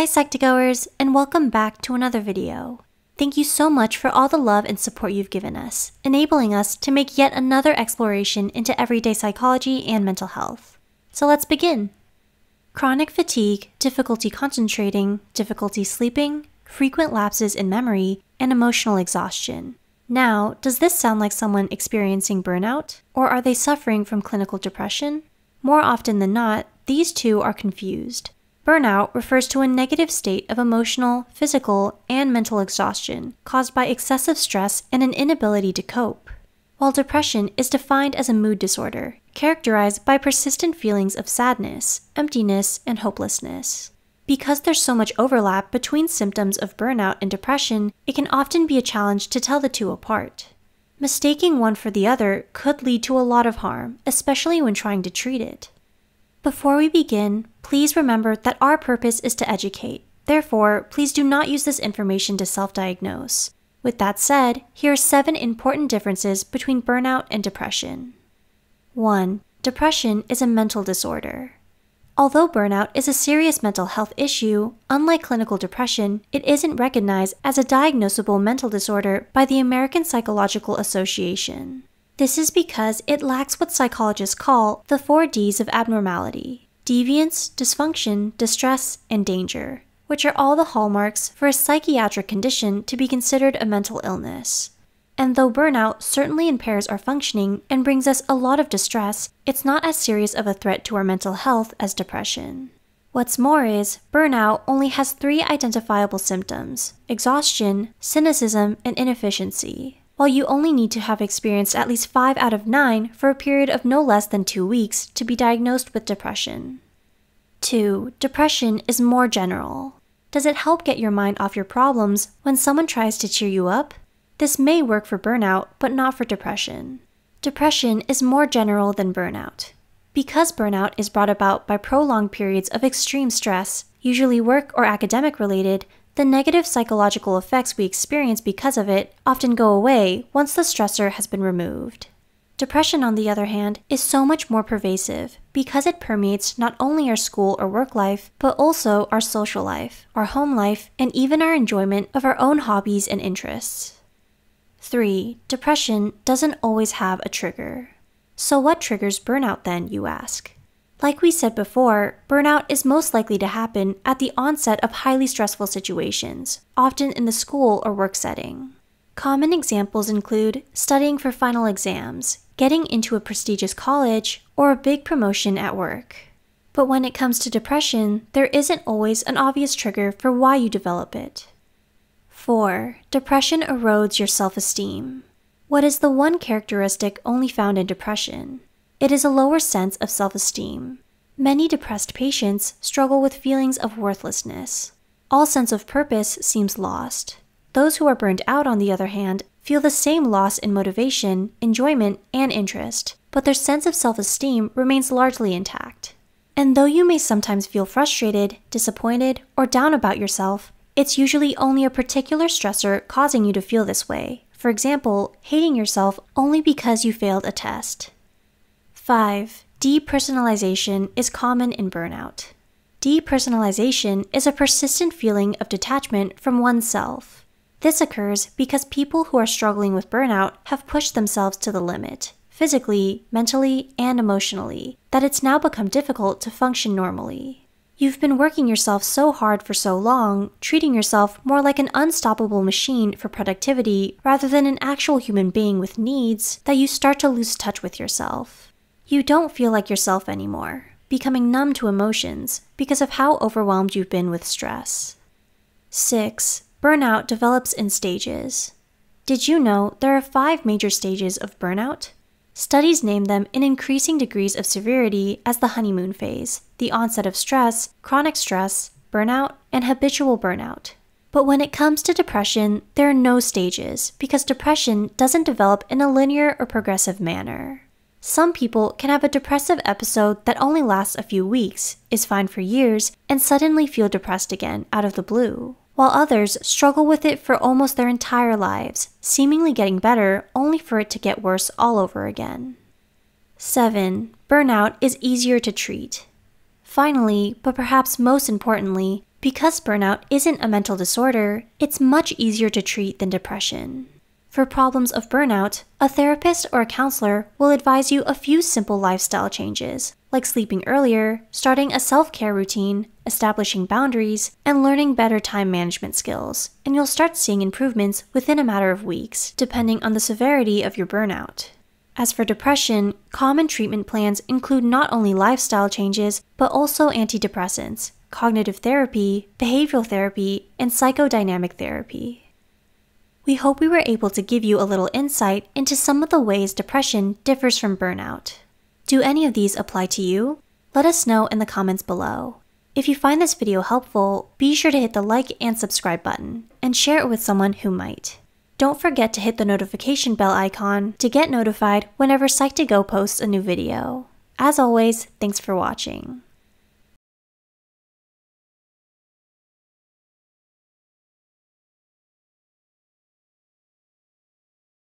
Hi Psych2Goers, and welcome back to another video. Thank you so much for all the love and support you've given us, enabling us to make yet another exploration into everyday psychology and mental health. So let's begin. Chronic fatigue, difficulty concentrating, difficulty sleeping, frequent lapses in memory, and emotional exhaustion. Now, does this sound like someone experiencing burnout? Or are they suffering from clinical depression? More often than not, these two are confused. Burnout refers to a negative state of emotional, physical, and mental exhaustion caused by excessive stress and an inability to cope. While depression is defined as a mood disorder, characterized by persistent feelings of sadness, emptiness, and hopelessness. Because there's so much overlap between symptoms of burnout and depression, it can often be a challenge to tell the two apart. Mistaking one for the other could lead to a lot of harm, especially when trying to treat it. Before we begin, please remember that our purpose is to educate. Therefore, please do not use this information to self diagnose. With that said, here are seven important differences between burnout and depression. 1. Depression is a mental disorder. Although burnout is a serious mental health issue, unlike clinical depression, it isn't recognized as a diagnosable mental disorder by the American Psychological Association. This is because it lacks what psychologists call the four Ds of abnormality deviance, dysfunction, distress, and danger, which are all the hallmarks for a psychiatric condition to be considered a mental illness. And though burnout certainly impairs our functioning and brings us a lot of distress, it's not as serious of a threat to our mental health as depression. What's more is, burnout only has three identifiable symptoms exhaustion, cynicism, and inefficiency while you only need to have experienced at least 5 out of 9 for a period of no less than 2 weeks to be diagnosed with depression. 2. Depression is more general. Does it help get your mind off your problems when someone tries to cheer you up? This may work for burnout, but not for depression. Depression is more general than burnout. Because burnout is brought about by prolonged periods of extreme stress, usually work or academic related, the negative psychological effects we experience because of it often go away once the stressor has been removed. Depression, on the other hand, is so much more pervasive because it permeates not only our school or work life, but also our social life, our home life, and even our enjoyment of our own hobbies and interests. 3. Depression doesn't always have a trigger. So, what triggers burnout then, you ask? Like we said before, burnout is most likely to happen at the onset of highly stressful situations, often in the school or work setting. Common examples include studying for final exams, getting into a prestigious college, or a big promotion at work. But when it comes to depression, there isn't always an obvious trigger for why you develop it. 4. Depression erodes your self esteem. What is the one characteristic only found in depression? It is a lower sense of self esteem. Many depressed patients struggle with feelings of worthlessness. All sense of purpose seems lost. Those who are burned out, on the other hand, feel the same loss in motivation, enjoyment, and interest, but their sense of self esteem remains largely intact. And though you may sometimes feel frustrated, disappointed, or down about yourself, it's usually only a particular stressor causing you to feel this way. For example, hating yourself only because you failed a test. 5. Depersonalization is common in burnout. Depersonalization is a persistent feeling of detachment from oneself. This occurs because people who are struggling with burnout have pushed themselves to the limit, physically, mentally, and emotionally, that it's now become difficult to function normally. You've been working yourself so hard for so long, treating yourself more like an unstoppable machine for productivity rather than an actual human being with needs, that you start to lose touch with yourself. You don't feel like yourself anymore, becoming numb to emotions because of how overwhelmed you've been with stress. 6. Burnout develops in stages. Did you know there are five major stages of burnout? Studies name them in increasing degrees of severity as the honeymoon phase, the onset of stress, chronic stress, burnout, and habitual burnout. But when it comes to depression, there are no stages because depression doesn't develop in a linear or progressive manner. Some people can have a depressive episode that only lasts a few weeks, is fine for years, and suddenly feel depressed again out of the blue, while others struggle with it for almost their entire lives, seemingly getting better only for it to get worse all over again. 7. Burnout is easier to treat. Finally, but perhaps most importantly, Because burnout isn't a mental disorder, it's much easier to treat than depression. For problems of burnout, a therapist or a counselor will advise you a few simple lifestyle changes, like sleeping earlier, starting a self care routine, establishing boundaries, and learning better time management skills, and you'll start seeing improvements within a matter of weeks, depending on the severity of your burnout. As for depression, common treatment plans include not only lifestyle changes, but also antidepressants, cognitive therapy, behavioral therapy, and psychodynamic therapy. We hope we were able to give you a little insight into some of the ways depression differs from burnout. Do any of these apply to you? Let us know in the comments below. If you find this video helpful, be sure to hit the like and subscribe button, and share it with someone who might. Don't forget to hit the notification bell icon to get notified whenever Psych2Go posts a new video. As always, thanks for watching.